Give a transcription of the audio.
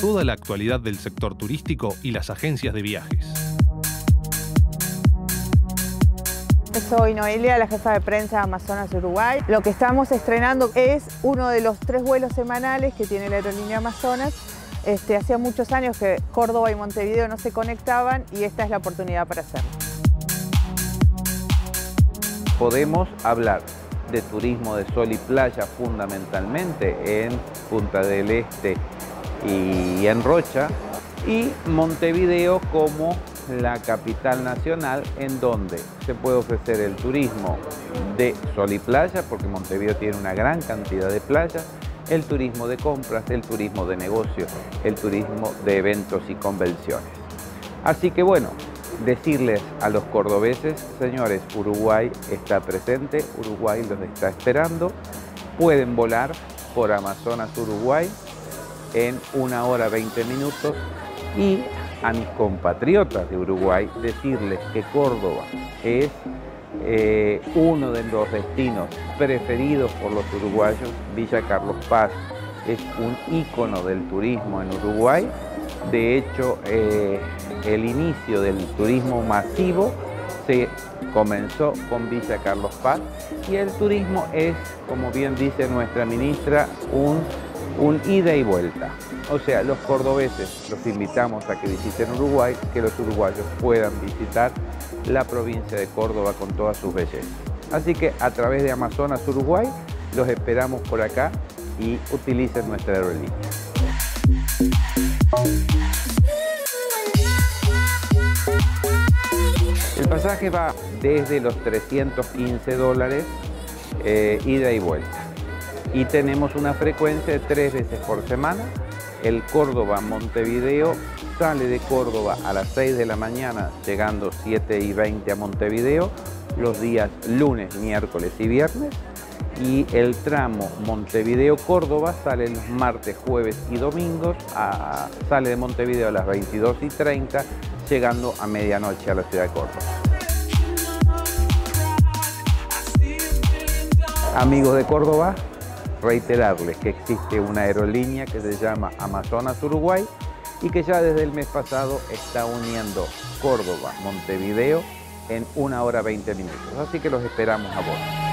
toda la actualidad del sector turístico y las agencias de viajes. Soy Noelia, la jefa de prensa de Amazonas Uruguay. Lo que estamos estrenando es uno de los tres vuelos semanales que tiene la aerolínea Amazonas. Este, hacía muchos años que Córdoba y Montevideo no se conectaban y esta es la oportunidad para hacerlo. Podemos hablar de turismo de sol y playa fundamentalmente en Punta del Este y en Rocha y Montevideo como la capital nacional en donde se puede ofrecer el turismo de sol y playa porque Montevideo tiene una gran cantidad de playas, el turismo de compras, el turismo de negocios, el turismo de eventos y convenciones. Así que bueno, decirles a los cordobeses, señores, Uruguay está presente, Uruguay los está esperando, pueden volar por Amazonas Uruguay en una hora 20 minutos y a mis compatriotas de Uruguay decirles que Córdoba es eh, uno de los destinos preferidos por los uruguayos, Villa Carlos Paz es un ícono del turismo en Uruguay, de hecho eh, el inicio del turismo masivo se comenzó con Villa Carlos Paz. Y el turismo es, como bien dice nuestra ministra, un, un ida y vuelta. O sea, los cordobeses los invitamos a que visiten Uruguay, que los uruguayos puedan visitar la provincia de Córdoba con todas sus bellezas. Así que a través de Amazonas Uruguay los esperamos por acá y utilicen nuestra aerolínea. El pasaje va desde los 315 dólares eh, ida y vuelta. Y tenemos una frecuencia de tres veces por semana. El Córdoba-Montevideo sale de Córdoba a las 6 de la mañana, llegando 7 y 20 a Montevideo, los días lunes, miércoles y viernes. Y el tramo Montevideo-Córdoba sale los martes, jueves y domingos. sale de Montevideo a las 22 y 30, llegando a medianoche a la ciudad de Córdoba. Amigos de Córdoba, reiterarles que existe una aerolínea que se llama Amazonas Uruguay y que ya desde el mes pasado está uniendo Córdoba, Montevideo en una hora 20 minutos. Así que los esperamos a bordo.